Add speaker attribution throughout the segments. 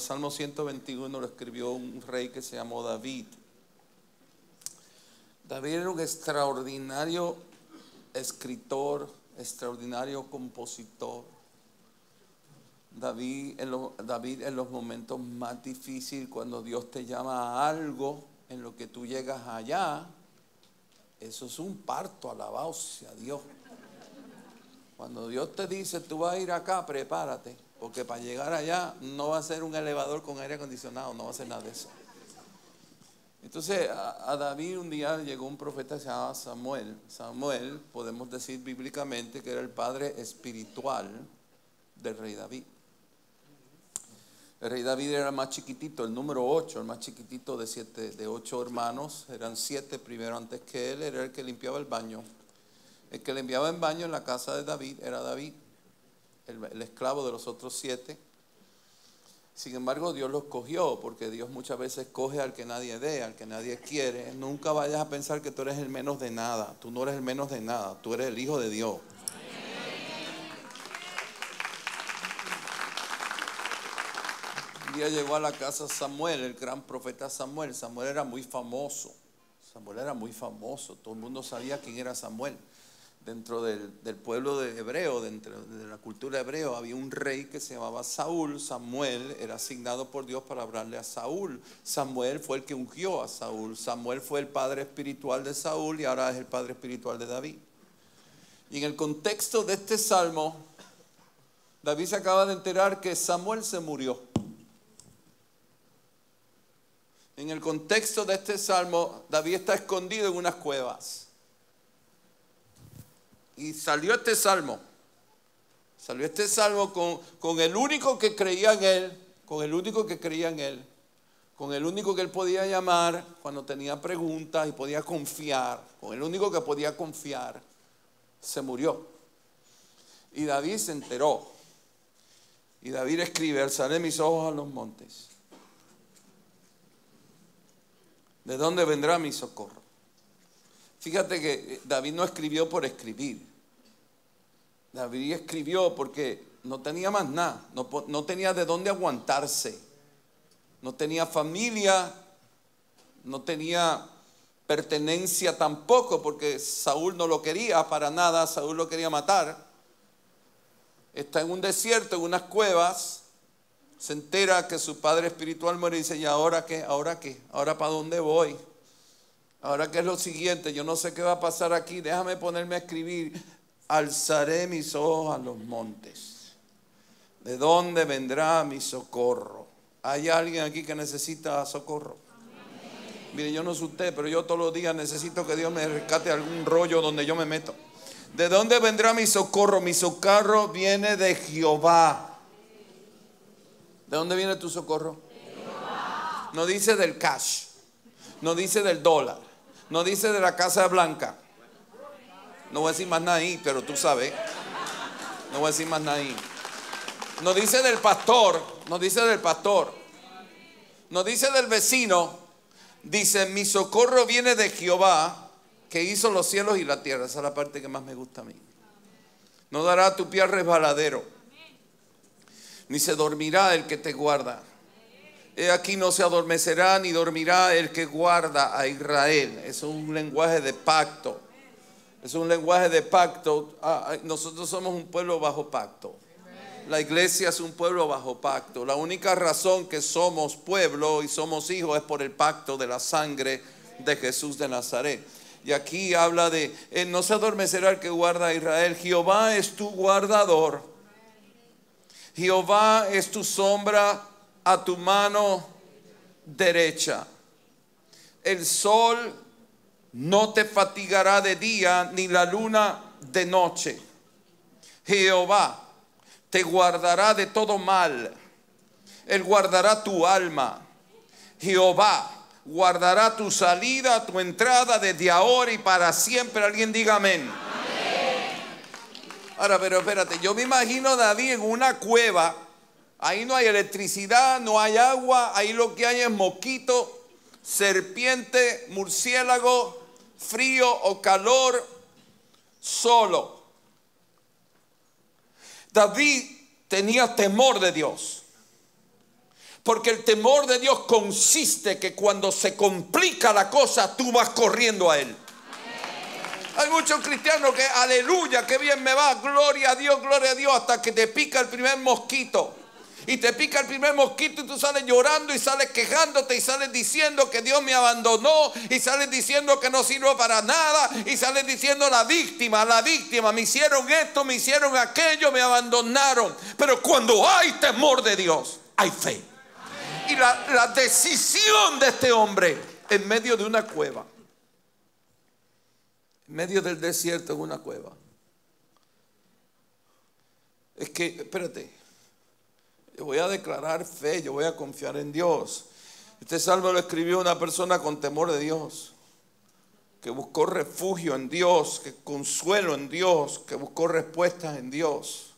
Speaker 1: Salmo 121 lo escribió un rey que se llamó David. David era un extraordinario escritor, extraordinario compositor. David en, los, David en los momentos más difíciles, cuando Dios te llama a algo en lo que tú llegas allá, eso es un parto, alabado sea Dios. Cuando Dios te dice, tú vas a ir acá, prepárate, porque para llegar allá no va a ser un elevador con aire acondicionado, no va a ser nada de eso. Entonces a, David un día llegó un profeta que se llamaba Samuel. Samuel, podemos decir bíblicamente que era el padre espiritual del rey David. El rey David era más chiquitito, el número 8, el más chiquitito de siete, de ocho hermanos. Eran siete primero antes que él, era el que limpiaba el baño. El que limpiaba el baño en la casa de David era David, el, esclavo de los otros siete. Sin embargo, Dios los cogió, porque Dios muchas veces coge al que nadie ve, al que nadie quiere. Nunca vayas a pensar que tú eres el menos de nada. Tú no eres el menos de nada, tú eres el hijo de Dios. Un día llegó a la casa Samuel, el gran profeta Samuel. Samuel era muy famoso. Samuel era muy famoso. Todo el mundo sabía quién era Samuel. Dentro del, pueblo de hebreo, dentro de la cultura hebreo, había un rey que se llamaba Saúl. Samuel era asignado por Dios para hablarle a Saúl. Samuel fue el que ungió a Saúl. Samuel fue el padre espiritual de Saúl y ahora es el padre espiritual de David. Y en el contexto de este salmo, David se acaba de enterar que Samuel se murió. En el contexto de este salmo, David está escondido en unas cuevas. Y salió este salmo. Salió este salmo con, con el único que creía en él, con el único que creía en él, con el único que él podía llamar cuando tenía preguntas y podía confiar, con el único que podía confiar, se murió. Y David se enteró. Y David escribe, alzaré mis ojos a los montes. ¿De dónde vendrá mi socorro? Fíjate que David no escribió por escribir. David escribió porque no tenía más nada, no, tenía de dónde aguantarse, no tenía familia, no tenía pertenencia tampoco, porque Saúl no lo quería para nada, Saúl lo quería matar. Está en un desierto, en unas cuevas, se entera que su padre espiritual muere y dice, ¿y ahora qué? ¿Ahora qué? ¿Ahora para dónde voy? ¿Ahora qué es lo siguiente? Yo no sé qué va a pasar aquí, déjame ponerme a escribir. Alzaré mis ojos a los montes. ¿De dónde vendrá mi socorro? ¿Hay alguien aquí que necesita socorro? Mire, yo no sé usted, pero yo todos los días necesito que Dios me rescate algún rollo donde yo me meto. ¿De dónde vendrá mi socorro? Mi socorro viene de Jehová ¿De dónde viene tu socorro? No dice del cash, no dice del dólar, no dice de la casa blanca. No voy a decir más nada pero tú sabes. No voy a decir más nada ahí. No dice del pastor, no dice del pastor. No dice del vecino. Dice, mi socorro viene de Jehová, que hizo los cielos y la tierra. Esa es la parte que más me gusta a mí. No dará tu pie resbaladero ni se dormirá el que te guarda. He aquí no se adormecerá ni dormirá el que guarda a Israel. Es un lenguaje de pacto. Es un lenguaje de pacto. Ah, ah, nosotros somos un pueblo bajo pacto. La iglesia es un pueblo bajo pacto. La única razón que somos pueblo y somos hijos es por el pacto de la sangre de Jesús de Nazaret. Y aquí habla de, no se adormecerá el que guarda a Israel. Jehová es tu guardador Jehová es tu sombra a tu mano derecha. El sol no te fatigará de día, ni la luna de noche. Jehová te guardará de todo mal. Él guardará tu alma. Jehová guardará tu salida, tu entrada desde ahora y para siempre. Alguien diga amén. Ahora, pero espérate, yo me imagino a David en una cueva. Ahí no hay electricidad, no hay agua, ahí lo que hay es mosquito, serpiente, murciélago, frío o calor, solo. David tenía temor de Dios. Porque el temor de Dios consiste que cuando se complica la cosa, tú vas corriendo a Él. Hay muchos cristianos que, aleluya, que bien me va, gloria a Dios, gloria a Dios, hasta que te pica el primer mosquito. Y te pica el primer mosquito y tú sales llorando y sales quejándote y sales diciendo que Dios me abandonó y sales diciendo que no sirvo para nada y sales diciendo la víctima, la víctima, me hicieron esto, me hicieron aquello, me abandonaron. Pero cuando hay temor de Dios, hay fe. Y la, la decisión de este hombre en medio de una cueva en medio del desierto en una cueva. Es que, espérate, yo voy a declarar fe, yo voy a confiar en Dios. Este salmo lo escribió una persona con temor de Dios, que buscó refugio en Dios, que consuelo en Dios, que buscó respuestas en Dios.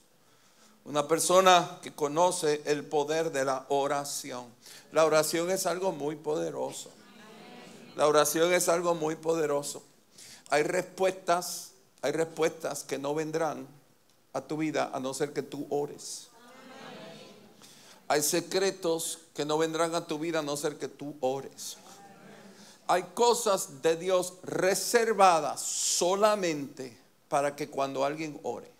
Speaker 1: Una persona que conoce el poder de la oración. La oración es algo muy poderoso. La oración es algo muy poderoso. Hay respuestas, hay respuestas que no vendrán a tu vida a no ser que tú ores. Hay secretos que no vendrán a tu vida a no ser que tú ores. Hay cosas de Dios reservadas solamente para que cuando alguien ore.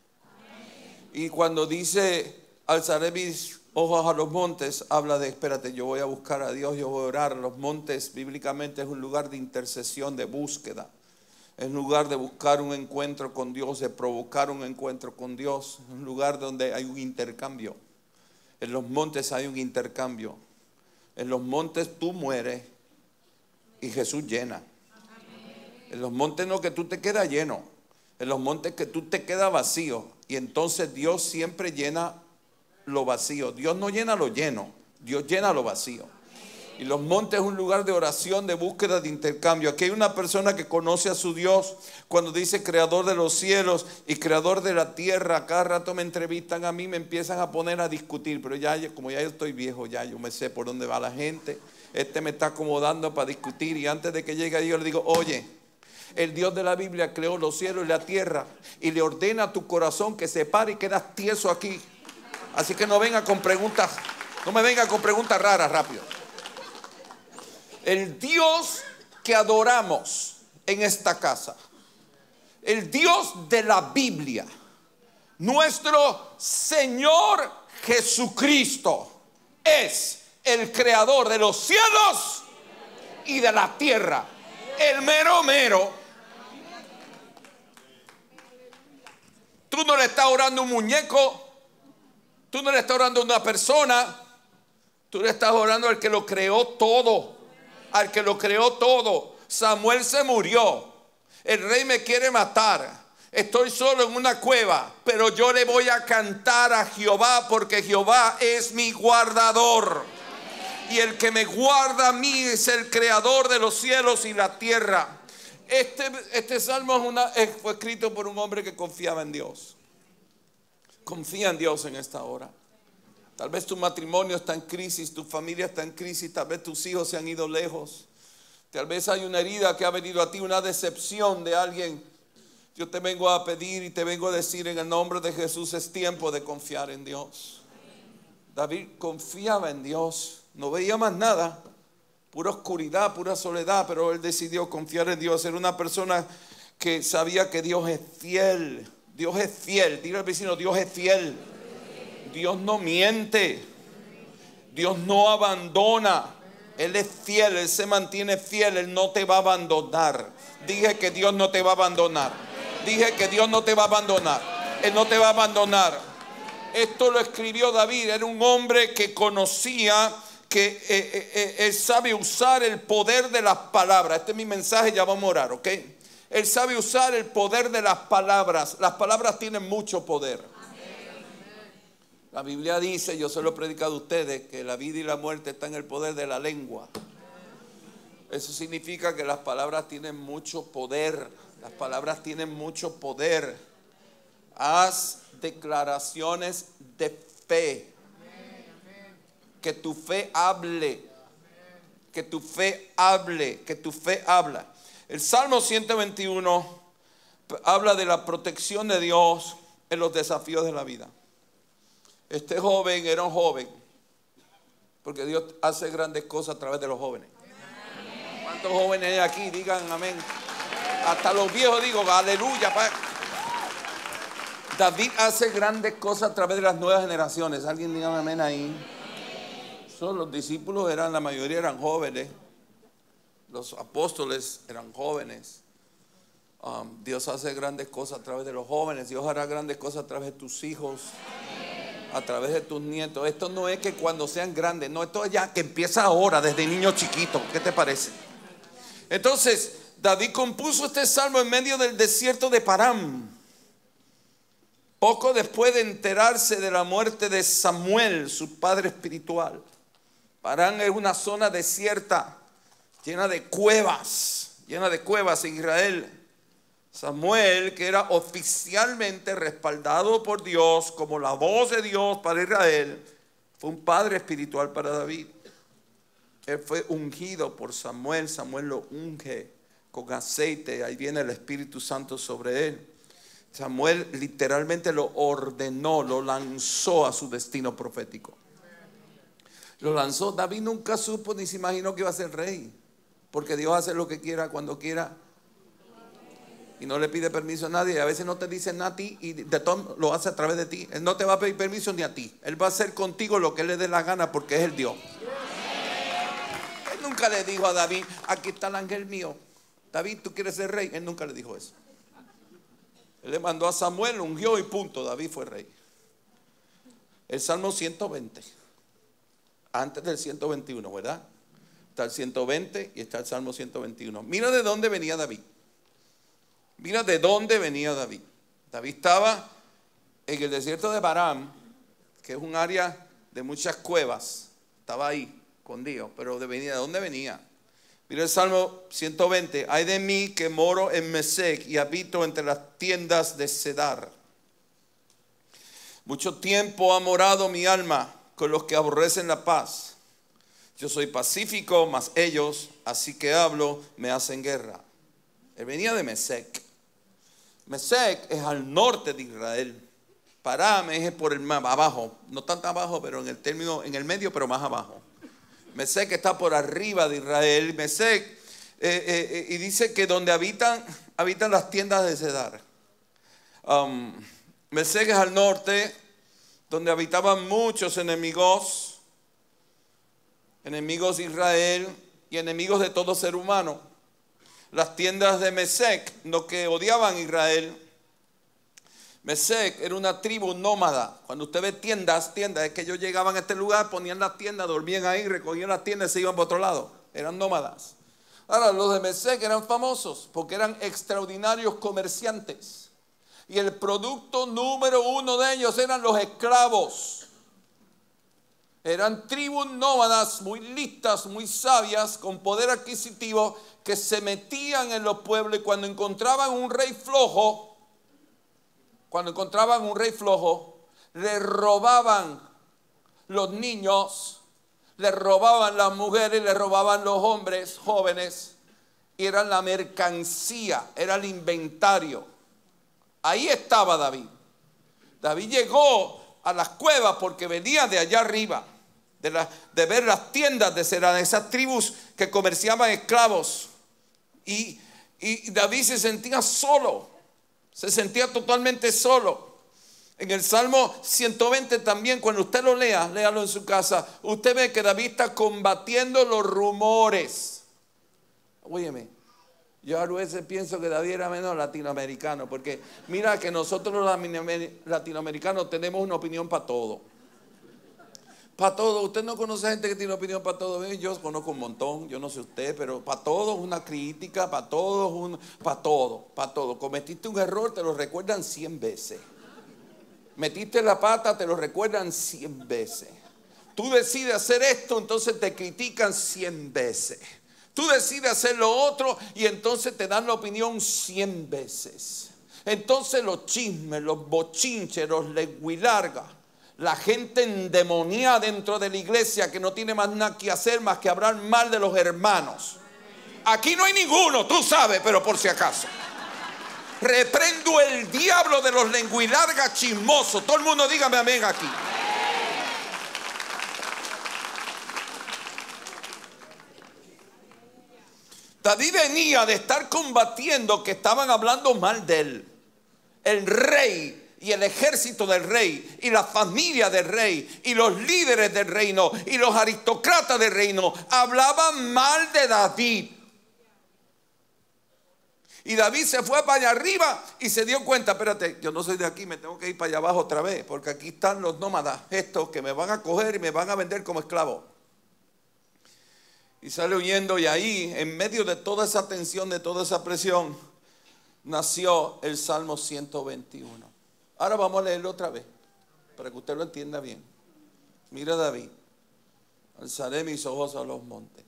Speaker 1: Y cuando dice alzaré mis ojos a los montes, habla de espérate, yo voy a buscar a Dios, yo voy a orar. Los montes bíblicamente es un lugar de intercesión, de búsqueda. En lugar de buscar un encuentro con Dios, de provocar un encuentro con Dios, un lugar donde hay un intercambio. En los montes hay un intercambio. En los montes tú mueres y Jesús llena. En los montes no que tú te quedas lleno. En los montes que tú te quedas vacío. Y entonces Dios siempre llena lo vacío. Dios no llena lo lleno. Dios llena lo vacío. Y los montes es un lugar de oración, de búsqueda, de intercambio. Aquí hay una persona que conoce a su Dios cuando dice creador de los cielos y creador de la tierra. Cada rato me entrevistan a mí, me empiezan a poner a discutir. Pero ya, como ya yo estoy viejo, ya yo me sé por dónde va la gente. Este me está acomodando para discutir. Y antes de que llegue yo le digo, oye, el Dios de la Biblia creó los cielos y la tierra y le ordena a tu corazón que se pare y quedas tieso aquí. Así que no venga con preguntas, no me venga con preguntas raras rápido. El Dios que adoramos en esta casa, el Dios de la Biblia, nuestro Señor Jesucristo, es el creador de los cielos y de la tierra, el mero mero. Tú no le estás orando un muñeco, tú no le estás orando a una persona, tú le estás orando al que lo creó todo al que lo creó todo. Samuel se murió. El rey me quiere matar. Estoy solo en una cueva, pero yo le voy a cantar a Jehová porque Jehová es mi guardador. Y el que me guarda a mí es el creador de los cielos y la tierra. Este, este salmo fue escrito por un hombre que confiaba en Dios. Confía en Dios en esta hora. Tal vez tu matrimonio está en crisis, tu familia está en crisis, tal vez tus hijos se han ido lejos. Tal vez hay una herida que ha venido a ti, una decepción de alguien. Yo te vengo a pedir y te vengo a decir en el nombre de Jesús, es tiempo de confiar en Dios. David confiaba en Dios, no veía más nada, pura oscuridad, pura soledad, pero él decidió confiar en Dios. Era una persona que sabía que Dios es fiel. Dios es fiel. Dile al vecino, Dios es fiel. Dios no miente. Dios no abandona. Él es fiel, Él se mantiene fiel, Él no te va a abandonar. Dije que Dios no te va a abandonar. Dije que Dios no te va a abandonar. Él no te va a abandonar. Esto lo escribió David. Era un hombre que conocía que eh, eh, eh, él sabe usar el poder de las palabras. Este es mi mensaje, ya vamos a orar, ¿ok? Él sabe usar el poder de las palabras. Las palabras tienen mucho poder. La Biblia dice, yo se lo he predicado a ustedes, que la vida y la muerte están en el poder de la lengua. Eso significa que las palabras tienen mucho poder. Las palabras tienen mucho poder. Haz declaraciones de fe. Que tu fe hable. Que tu fe hable. Que tu fe habla. El Salmo 121 habla de la protección de Dios en los desafíos de la vida. Este joven era un joven Porque Dios hace grandes cosas a través de los jóvenes. ¿Cuántos jóvenes hay aquí? Digan amén. Hasta los viejos digo, aleluya. David hace grandes cosas a través de las nuevas generaciones. Alguien diga amén ahí. Son los discípulos eran, la mayoría eran jóvenes. Los apóstoles eran jóvenes. Um, Dios hace grandes cosas a través de los jóvenes. Dios hará grandes cosas a través de tus hijos a través de tus nietos. Esto no es que cuando sean grandes, no, esto es ya que empieza ahora, desde niño chiquito. ¿Qué te parece? Entonces, David compuso este salmo en medio del desierto de Param. Poco después de enterarse de la muerte de Samuel, su padre espiritual. Parán es una zona desierta, llena de cuevas, llena de cuevas en Israel. Samuel, que era oficialmente respaldado por Dios como la voz de Dios para Israel, fue un padre espiritual para David. Él fue ungido por Samuel, Samuel lo unge con aceite, ahí viene el Espíritu Santo sobre él. Samuel literalmente lo ordenó, lo lanzó a su destino profético. Lo lanzó, David nunca supo ni se imaginó que iba a ser rey, porque Dios hace lo que quiera cuando quiera y no le pide permiso a nadie. A veces no te dice nada a ti y de todo lo hace a través de ti. Él no te va a pedir permiso ni a ti. Él va a hacer contigo lo que él le dé la gana porque es el Dios. Él nunca le dijo a David, aquí está el ángel mío. David, ¿tú quieres ser rey? Él nunca le dijo eso. Él le mandó a Samuel, ungió y punto. David fue rey. El Salmo 120. Antes del 121, ¿verdad? Está el 120 y está el Salmo 121. Mira de dónde venía David. Mira de dónde venía David. David estaba en el desierto de Baram, que es un área de muchas cuevas. Estaba ahí, con Dios, pero de, venía, ¿de dónde venía? Mira el Salmo 120. Hay de mí que moro en Mesec y habito entre las tiendas de Cedar. Mucho tiempo ha morado mi alma con los que aborrecen la paz. Yo soy pacífico, mas ellos, así que hablo, me hacen guerra. Él venía de Mesec. Mesec es al norte de Israel. Param es por el más abajo, no tanto abajo, pero en el término, en el medio, pero más abajo. Mesec está por arriba de Israel. Mesec, eh, eh, eh, y dice que donde habitan, habitan las tiendas de Cedar. Um, Mesec es al norte, donde habitaban muchos enemigos, enemigos de Israel y enemigos de todo ser humano las tiendas de Mesec, los que odiaban Israel. Mesec era una tribu nómada. Cuando usted ve tiendas, tiendas, es que ellos llegaban a este lugar, ponían las tiendas, dormían ahí, recogían las tiendas y se iban para otro lado. Eran nómadas. Ahora, los de Mesec eran famosos porque eran extraordinarios comerciantes. Y el producto número uno de ellos eran los esclavos. Eran tribus nómadas muy listas, muy sabias, con poder adquisitivo, que se metían en los pueblos y cuando encontraban un rey flojo, cuando encontraban un rey flojo, le robaban los niños, le robaban las mujeres, le robaban los hombres jóvenes, y eran la mercancía, era el inventario. Ahí estaba David. David llegó a las cuevas porque venía de allá arriba de, ver las tiendas de Serán, esas tribus que comerciaban esclavos. Y, y David se sentía solo, se sentía totalmente solo. En el Salmo 120 también, cuando usted lo lea, léalo en su casa, usted ve que David está combatiendo los rumores. Óyeme, yo a veces pienso que David era menos latinoamericano, porque mira que nosotros los latinoamericanos tenemos una opinión para todo. Para todo, usted no conoce gente que tiene opinión para todo. Yo conozco un montón, yo no sé usted, pero para todo una crítica, para todo un, para todo, para todo. Cometiste un error, te lo recuerdan 100 veces. Metiste la pata, te lo recuerdan 100 veces. Tú decides hacer esto, entonces te critican 100 veces. Tú decides hacer lo otro y entonces te dan la opinión 100 veces. Entonces los chismes, los bochinches, los leguilargas la gente endemoniada dentro de la iglesia que no tiene más nada que hacer más que hablar mal de los hermanos. Aquí no hay ninguno, tú sabes, pero por si acaso. Reprendo el diablo de los lenguilargas chismosos. Todo el mundo dígame amén aquí. David venía de estar combatiendo que estaban hablando mal de él. El rey y el ejército del rey y la familia del rey y los líderes del reino y los aristócratas del reino hablaban mal de David. Y David se fue para allá arriba y se dio cuenta, espérate, yo no soy de aquí, me tengo que ir para allá abajo otra vez, porque aquí están los nómadas, estos que me van a coger y me van a vender como esclavo. Y sale huyendo y ahí, en medio de toda esa tensión, de toda esa presión, nació el Salmo 121. Ahora vamos a leerlo otra vez, para que usted lo entienda bien. Mira David, alzaré mis ojos a los montes.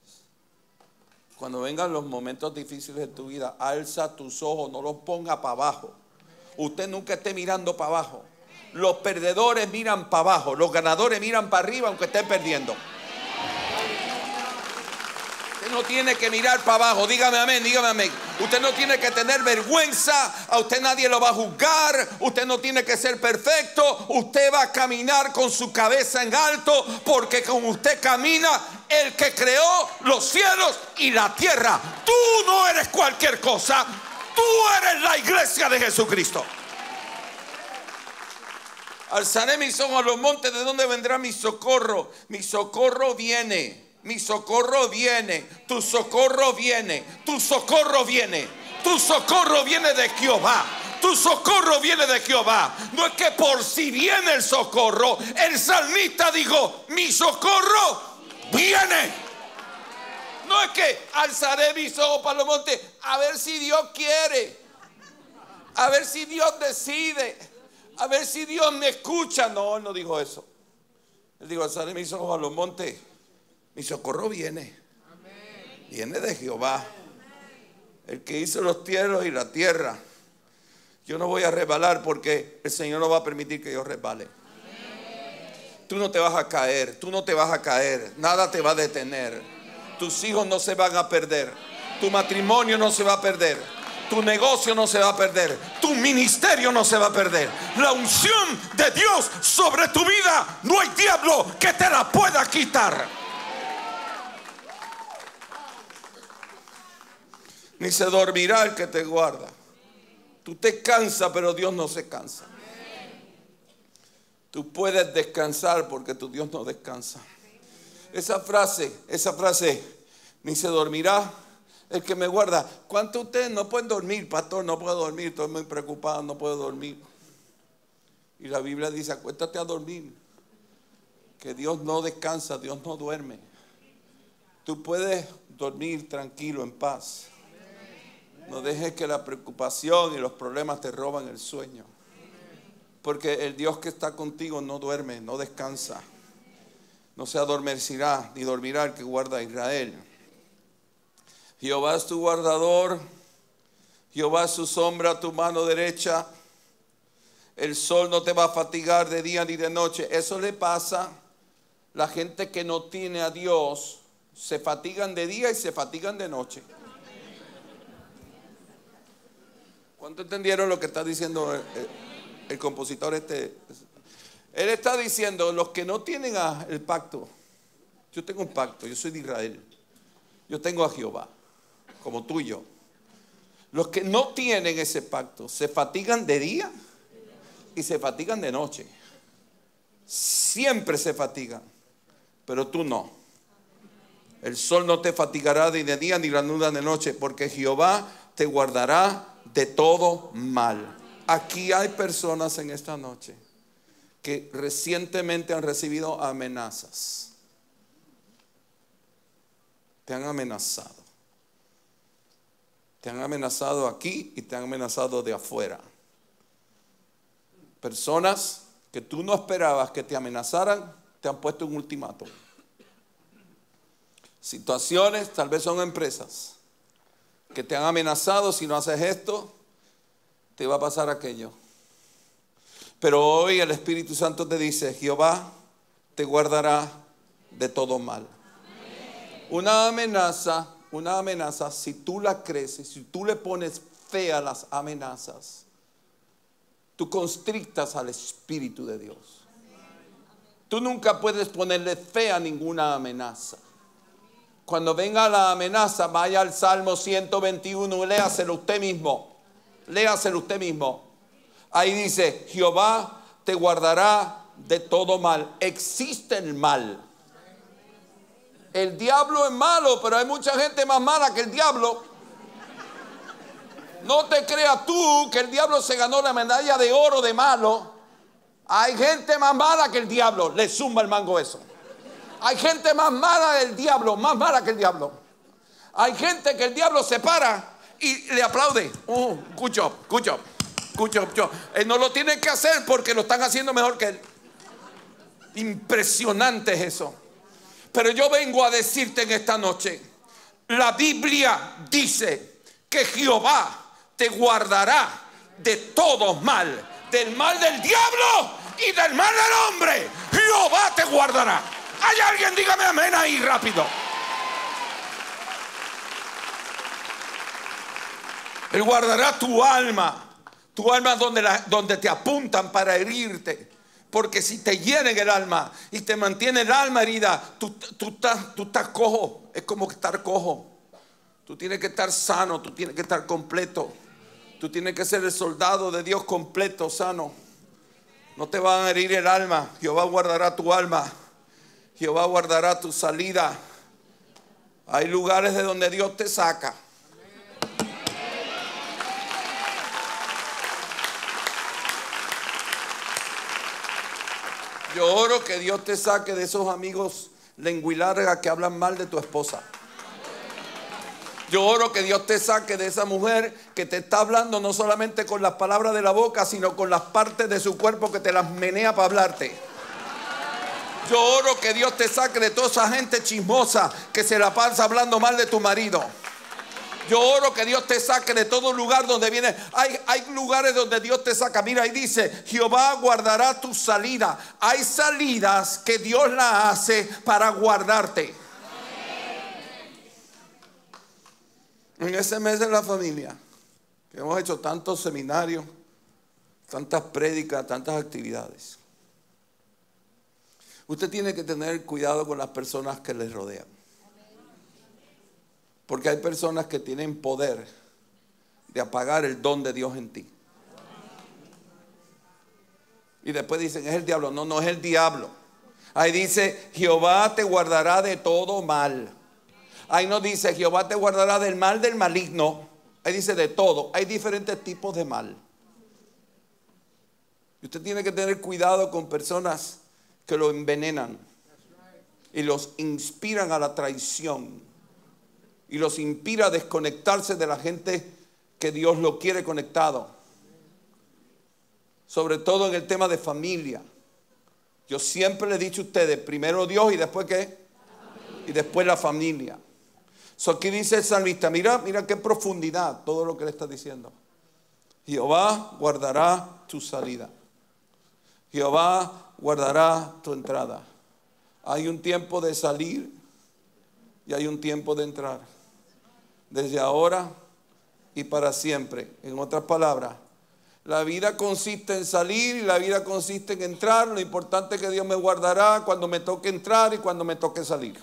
Speaker 1: Cuando vengan los momentos difíciles de tu vida, alza tus ojos, no los ponga para abajo. Usted nunca esté mirando para abajo. Los perdedores miran para abajo, los ganadores miran para arriba aunque estén perdiendo no tiene que mirar para abajo. Dígame amén, dígame amén. Usted no tiene que tener vergüenza. A usted nadie lo va a juzgar. Usted no tiene que ser perfecto. Usted va a caminar con su cabeza en alto. Porque con usted camina el que creó los cielos y la tierra. Tú no eres cualquier cosa. Tú eres la iglesia de Jesucristo. Alzaré mis ojos a los montes de donde vendrá mi socorro. Mi socorro viene mi socorro viene, tu socorro viene, tu socorro viene, tu socorro viene de Jehová. Tu socorro viene de Jehová. No es que por si viene el socorro, el salmista dijo, mi socorro viene. No es que alzaré mis ojos para los montes a ver si Dios quiere, a ver si Dios decide, a ver si Dios me escucha. No, él no dijo eso. Él dijo, alzaré mis ojos a los montes mi socorro viene. Viene de Jehová. El que hizo los cielos y la tierra. Yo no voy a resbalar porque el Señor no va a permitir que yo resbale. Tú no te vas a caer, tú no te vas a caer, nada te va a detener. Tus hijos no se van a perder, tu matrimonio no se va a perder, tu negocio no se va a perder, tu ministerio no se va a perder. La unción de Dios sobre tu vida, no hay diablo que te la pueda quitar. Ni se dormirá el que te guarda. Tú te cansas, pero Dios no se cansa. Tú puedes descansar porque tu Dios no descansa. Esa frase, esa frase, ni se dormirá el que me guarda. ¿Cuántos de ustedes no pueden dormir, pastor? No puedo dormir, estoy muy preocupado, no puedo dormir. Y la Biblia dice, acuéstate a dormir. Que Dios no descansa, Dios no duerme. Tú puedes dormir tranquilo, en paz. No dejes que la preocupación y los problemas te roban el sueño. Porque el Dios que está contigo no duerme, no descansa. No se adormecerá ni dormirá el que guarda a Israel. Jehová es tu guardador. Jehová es su sombra tu mano derecha. El sol no te va a fatigar de día ni de noche. Eso le pasa. La gente que no tiene a Dios se fatigan de día y se fatigan de noche. ¿Cuánto entendieron lo que está diciendo el, compositor este? Él está diciendo, los que no tienen el pacto, yo tengo un pacto, yo soy de Israel, yo tengo a Jehová, como tú y yo. Los que no tienen ese pacto se fatigan de día y se fatigan de noche. Siempre se fatigan, pero tú no. El sol no te fatigará ni de día ni la nuda de noche, porque Jehová te guardará de todo mal. Aquí hay personas en esta noche que recientemente han recibido amenazas. Te han amenazado. Te han amenazado aquí y te han amenazado de afuera. Personas que tú no esperabas que te amenazaran, te han puesto un ultimátum. Situaciones, tal vez son empresas que te han amenazado, si no haces esto, te va a pasar aquello. Pero hoy el Espíritu Santo te dice, Jehová te guardará de todo mal. Una amenaza, una amenaza, si tú la crees, si tú le pones fe a las amenazas, tú constrictas al Espíritu de Dios. Tú nunca puedes ponerle fe a ninguna amenaza. Cuando venga la amenaza, vaya al Salmo 121 y léaselo usted mismo. Léaselo usted mismo. Ahí dice, Jehová te guardará de todo mal. Existe el mal. El diablo es malo, pero hay mucha gente más mala que el diablo. No te creas tú que el diablo se ganó la medalla de oro de malo. Hay gente más mala que el diablo. Le zumba el mango eso. Hay gente más mala del diablo, más mala que el diablo. Hay gente que el diablo se para y le aplaude. Oh, escucho, escucho, escucho. Él no lo tiene que hacer porque lo están haciendo mejor que él. Impresionante es eso. Pero yo vengo a decirte en esta noche, la Biblia dice que Jehová te guardará de todo mal, del mal del diablo y del mal del hombre. Jehová te guardará. Hay alguien, dígame amén ahí rápido. Él guardará tu alma. Tu alma donde, donde te apuntan para herirte. Porque si te hieren el alma y te mantiene el alma herida, tú, tú, estás, tú estás cojo. Es como estar cojo. Tú tienes que estar sano, tú tienes que estar completo. Tú tienes que ser el soldado de Dios completo, sano. No te van a herir el alma. Jehová guardará tu alma. Jehová guardará tu salida. Hay lugares de donde Dios te saca. Yo oro que Dios te saque de esos amigos lenguilarga que hablan mal de tu esposa. Yo oro que Dios te saque de esa mujer que te está hablando no solamente con las palabras de la boca, sino con las partes de su cuerpo que te las menea para hablarte. Yo oro que Dios te saque de toda esa gente chismosa que se la pasa hablando mal de tu marido. Yo oro que Dios te saque de todo lugar donde viene. Hay, hay lugares donde Dios te saca. Mira, ahí dice, Jehová guardará tu salida. Hay salidas que Dios la hace para guardarte. En ese mes de la familia, que hemos hecho tantos seminarios, tantas prédicas, tantas actividades. Usted tiene que tener cuidado con las personas que le rodean. Porque hay personas que tienen poder de apagar el don de Dios en ti. Y después dicen, es el diablo. No, no es el diablo. Ahí dice, Jehová te guardará de todo mal. Ahí no dice, Jehová te guardará del mal del maligno. Ahí dice de todo. Hay diferentes tipos de mal. Y usted tiene que tener cuidado con personas que lo envenenan y los inspiran a la traición y los inspira a desconectarse de la gente que Dios lo quiere conectado. Sobre todo en el tema de familia. Yo siempre le he dicho a ustedes, primero Dios y después qué? Y después la familia. So aquí dice el salmista, mira, mira qué profundidad todo lo que le está diciendo. Jehová guardará tu salida. Jehová guardará tu entrada. Hay un tiempo de salir y hay un tiempo de entrar. Desde ahora y para siempre. En otras palabras, la vida consiste en salir y la vida consiste en entrar. Lo importante es que Dios me guardará cuando me toque entrar y cuando me toque salir.